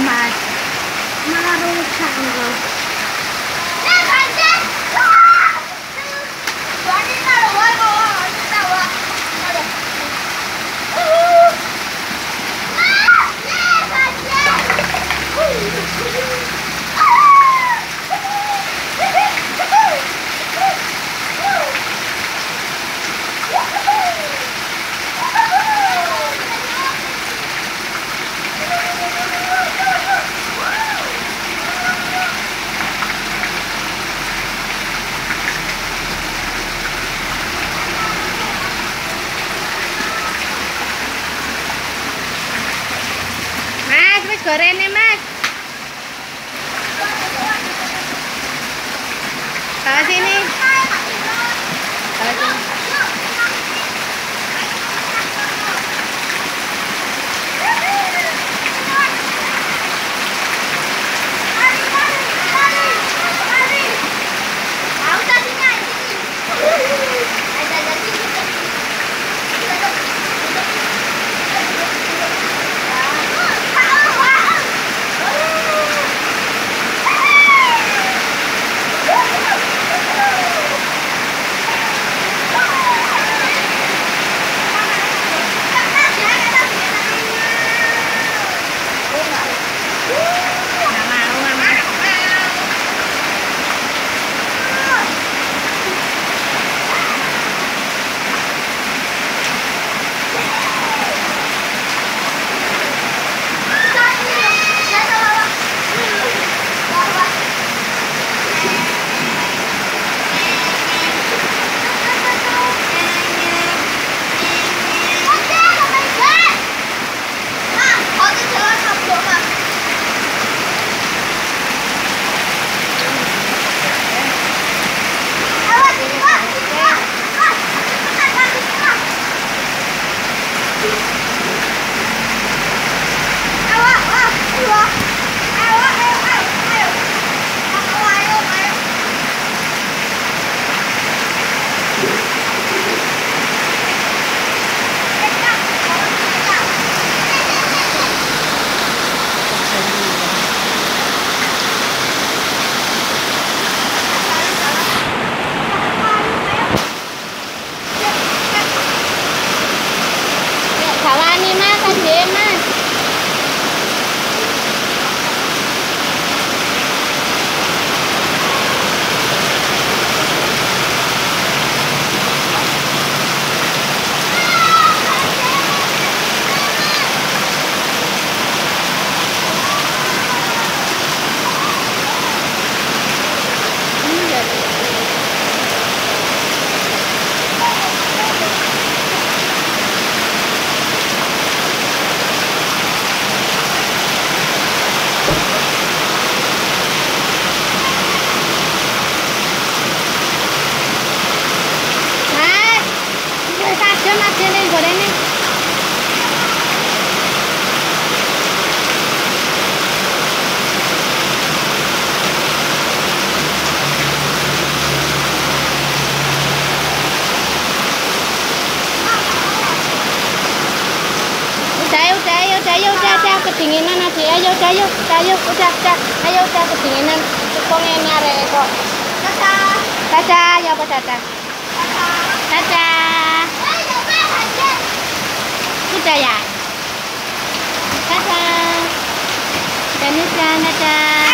Salamat. Maraming sa ano. करेने में kedinginan adik, ayo, udah, ayo, udah, ayo, udah, udah, ayo, udah, kedinginan, tukungnya nyare kok. Dadah, ya apa dadah? Dadah. Udah ya? Dadah. Dan udah, dadah.